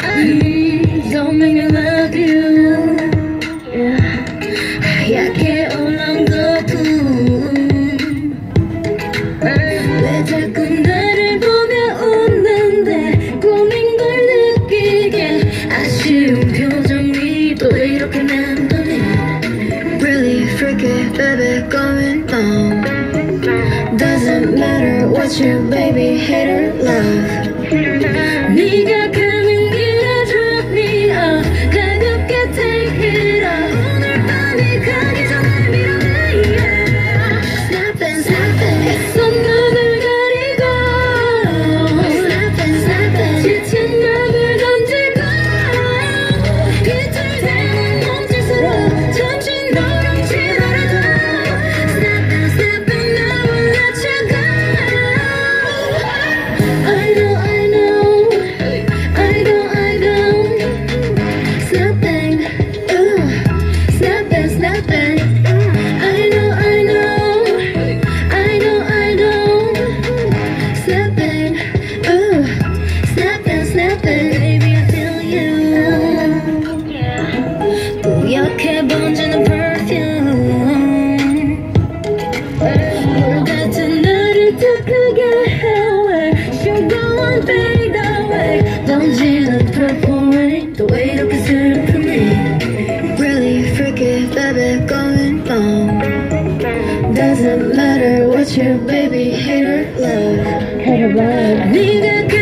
Please don't make me love you. Yeah. 하얗게 올란 거품 왜 자꾸 나를 보며 웃는데 꿈인 느끼게. 아쉬운 표정이 또 이렇게 난더니 Really freaky baby going on. Doesn't matter what you baby hate or love. her pouring The weight of concern for me. Really forget baby going on Doesn't matter what your baby hate or love. Hate or love.